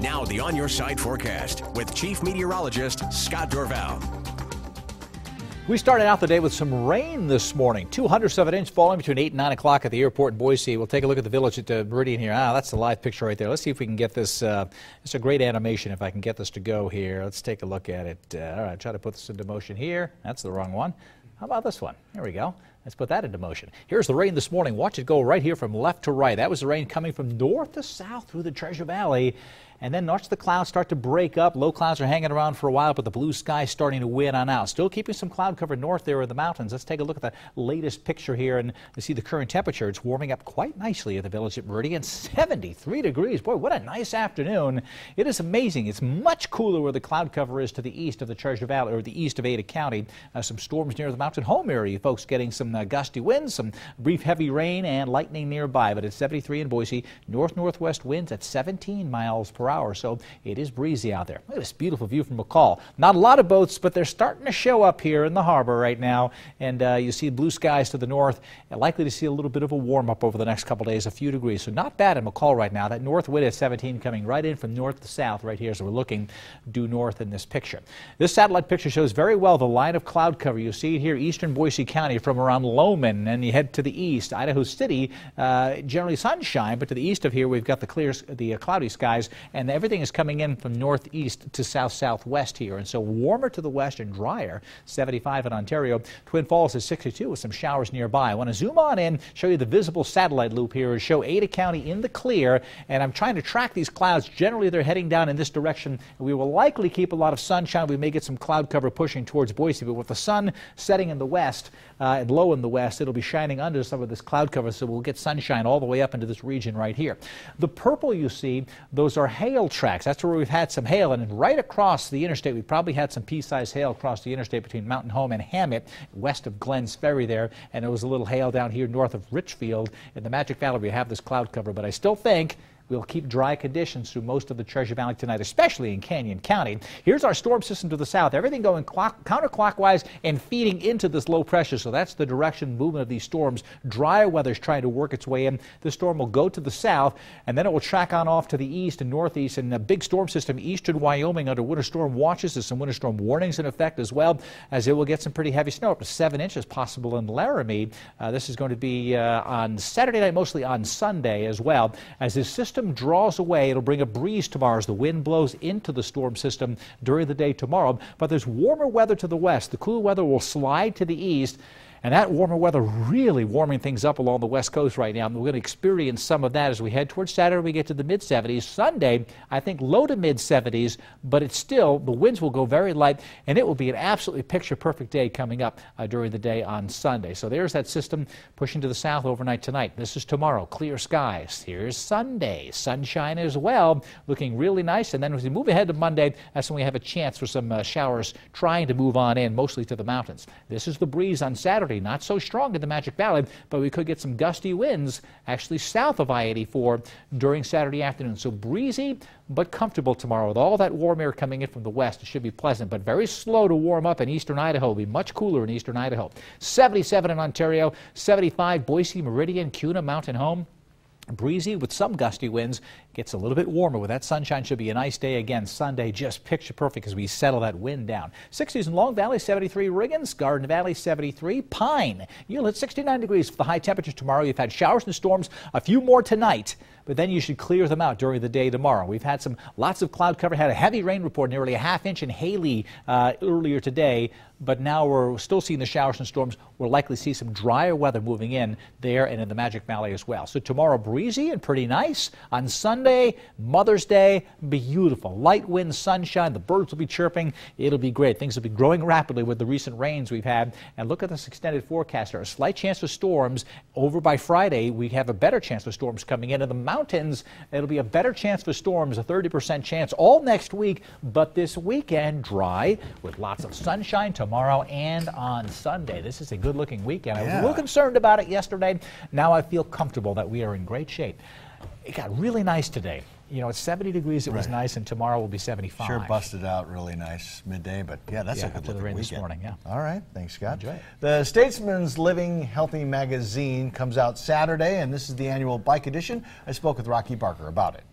Now, the On Your Side forecast with Chief Meteorologist Scott Dorval. We started out the day with some rain this morning. Two hundredths of an inch falling between 8 and 9 o'clock at the airport in Boise. We'll take a look at the village at uh, Meridian here. Ah, that's the live picture right there. Let's see if we can get this. Uh, it's a great animation if I can get this to go here. Let's take a look at it. Uh, all right, try to put this into motion here. That's the wrong one. How about this one? There we go. Let's put that into motion. Here's the rain this morning. Watch it go right here from left to right. That was the rain coming from north to south through the Treasure Valley. And then watch the clouds start to break up. Low clouds are hanging around for a while, but the blue sky starting to win on out. Still keeping some cloud cover north there in the mountains. Let's take a look at the latest picture here and see the current temperature. It's warming up quite nicely at the village at Meridian. 73 degrees. Boy, what a nice afternoon. It is amazing. It's much cooler where the cloud cover is to the east of the Treasure Valley or the east of Ada County. Uh, some storms near the mountain home area. Folks getting some uh, gusty winds, some brief heavy rain and lightning nearby. But it's 73 in Boise. North northwest winds at 17 miles per hour. So it is breezy out there. Look at this beautiful view from McCall. Not a lot of boats, but they're starting to show up here in the harbor right now. And uh, you see blue skies to the north. Likely to see a little bit of a warm up over the next couple days, a few degrees. So not bad in McCall right now. That north wind at 17 coming right in from north to south right here. So we're looking due north in this picture. This satellite picture shows very well the line of cloud cover. You see it here, eastern Boise County from around Lowman, and you head to the east. Idaho City, uh, generally sunshine, but to the east of here we've got the clear, the cloudy skies, and everything is coming in from northeast to south southwest here. And so warmer to the west and drier. 75 in Ontario. Twin Falls is 62 with some showers nearby. I want to zoom on in, show you the visible satellite loop here, show Ada County in the clear. And I'm trying to track these clouds. Generally, they're heading down in this direction. We will likely keep a lot of sunshine. We may get some cloud cover pushing towards Boise, but with the sun setting in the west uh, and low in the west, it'll be shining under some of this cloud cover, so we'll get sunshine all the way up into this region right here. The purple you see, those are hail tracks. That's where we've had some hail, and right across the interstate, we probably had some pea-sized hail across the interstate between Mountain Home and Hammett, west of Glenns Ferry there, and there was a little hail down here north of Richfield. In the Magic Valley, we have this cloud cover, but I still think We'll keep dry conditions through most of the Treasure Valley tonight, especially in Canyon County. Here's our storm system to the south. Everything going clock, counterclockwise and feeding into this low pressure. So that's the direction movement of these storms. Dry weather is trying to work its way in. The storm will go to the south and then it will track on off to the east and northeast. And a big storm system eastern Wyoming under winter storm watches. There's some winter storm warnings in effect as well, as it will get some pretty heavy snow, up to seven inches possible in Laramie. Uh, this is going to be uh, on Saturday night, mostly on Sunday as well, as this system system draws away. It'll bring a breeze tomorrow as the wind blows into the storm system during the day tomorrow. But there's warmer weather to the west. The cool weather will slide to the east. And that warmer weather really warming things up along the west coast right now. We're going to experience some of that as we head towards Saturday. We get to the mid 70s. Sunday, I think low to mid 70s, but it's still, the winds will go very light, and it will be an absolutely picture perfect day coming up uh, during the day on Sunday. So there's that system pushing to the south overnight tonight. This is tomorrow, clear skies. Here's Sunday, sunshine as well, looking really nice. And then as we move ahead to Monday, that's when we have a chance for some uh, showers trying to move on in, mostly to the mountains. This is the breeze on Saturday. Saturday. Not so strong in the Magic Valley, but we could get some gusty winds actually south of I-84 during Saturday afternoon. So breezy but comfortable tomorrow with all that warm air coming in from the west. It should be pleasant, but very slow to warm up in eastern Idaho. It'll be much cooler in eastern Idaho. 77 in Ontario, 75 Boise, Meridian, Kuna, Mountain Home breezy with some gusty winds. Gets a little bit warmer with that sunshine. Should be a nice day again. Sunday just picture perfect as we settle that wind down. 60s in Long Valley, 73 Riggins, Garden Valley, 73 Pine. You'll hit 69 degrees for the high temperatures tomorrow. You've had showers and storms, a few more tonight but then you should clear them out during the day tomorrow. We've had some lots of cloud cover, had a heavy rain report, nearly a half inch in Hailey uh, earlier today, but now we're still seeing the showers and storms. We'll likely see some drier weather moving in there and in the Magic Valley as well. So tomorrow breezy and pretty nice. On Sunday, Mother's Day, beautiful. Light wind, sunshine, the birds will be chirping. It'll be great. Things will be growing rapidly with the recent rains we've had. And look at this extended forecast. There a slight chance of storms. Over by Friday, we have a better chance of storms coming in. In the mountains, it'll be a better chance for storms, a 30% chance all next week. But this weekend, dry with lots of sunshine tomorrow and on Sunday. This is a good looking weekend. I was a little concerned about it yesterday. Now I feel comfortable that we are in great shape. It got really nice today you know, it's 70 degrees. It right. was nice, and tomorrow will be 75. Sure, busted out really nice midday, but yeah, that's yeah, a good after the rain weekend. this morning. Yeah. All right, thanks, Scott. Enjoy it. The Statesman's Living Healthy magazine comes out Saturday, and this is the annual bike edition. I spoke with Rocky Barker about it.